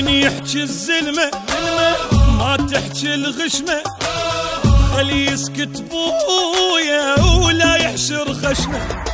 تحكي الزلمة؟ ما تحكي الغشمة. خلي يسكت بويا ولا يحشر خشمة.